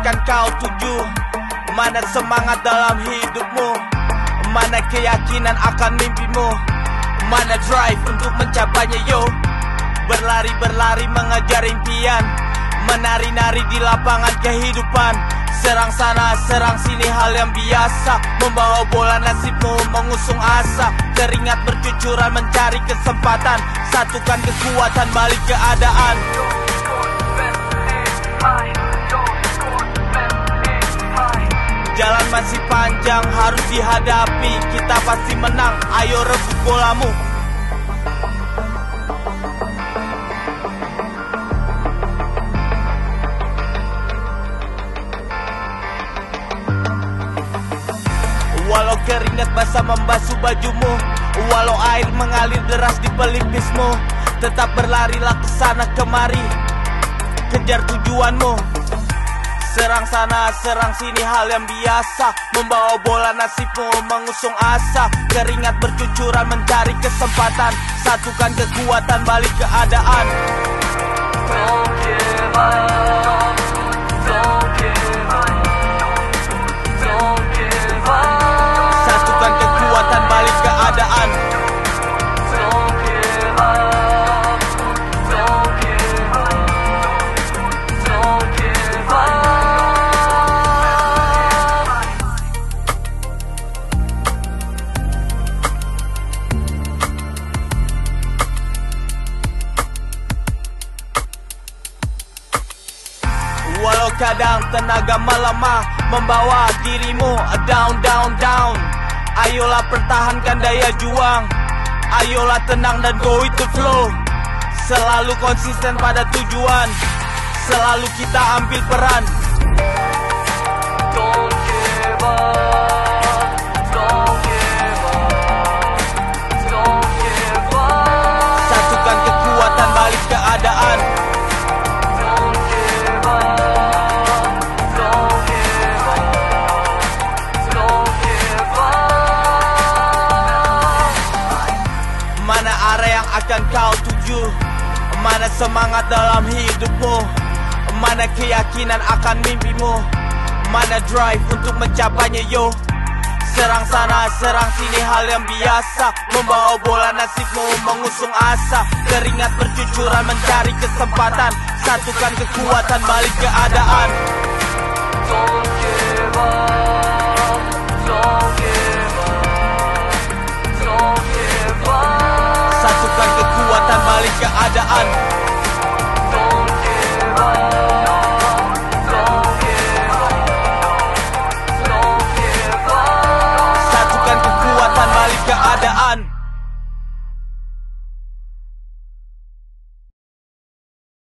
akan kau tuju Mana semangat dalam hidupmu? Mana keyakinan akan mimpimu? Mana drive untuk mencapainya yo? Berlari-berlari mengejar impian. Menari-nari di lapangan kehidupan. Serang sana, serang sini hal yang biasa. Membawa bola nasibmu mengusung asa. Keringat bercucuran mencari kesempatan. Satukan kekuatan balik keadaan masih panjang harus dihadapi. Kita pasti menang, ayo rebut bolamu. Walau keringat basah membasuh bajumu Walau air mengalir deras di pelipismu Tetap berlarilah ke sana kemari. Kejar tujuanmu Serang sana, serang sini hal yang biasa. Membawa bola nasibmu, mengusung asa. Keringat bercucuran mencari kesempatan. Satukan kekuatan balik keadaan. Don't give up. Kadang tenaga melemah Membawa dirimu down, down, down. Ayolah pertahankan daya juang. Ayolah tenang dan go with the flow. Selalu konsisten pada tujuan. Selalu kita ambil peran yang kau tuju Mana semangat dalam hidupmu? Mana keyakinan akan mimpimu? Mana drive untuk mencapainya yo? Serang sana, serang sini hal yang biasa. Membawa bola nasibmu mengusung asa. Keringat bercucuran mencari kesempatan. Satukan kekuatan balik keadaan Don't